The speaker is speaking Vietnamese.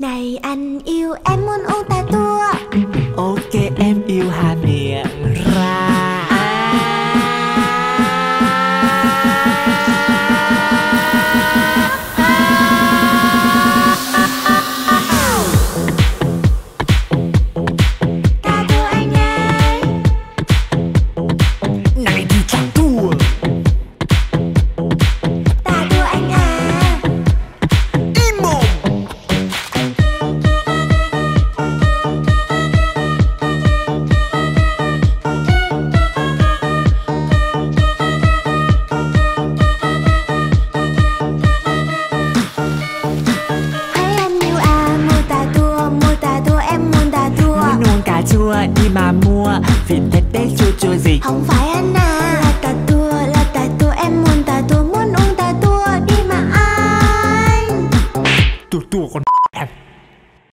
này anh yêu em muốn u ta tua. chua đi mà mua. Vịt thật tết chua chua gì. Không phải anh à.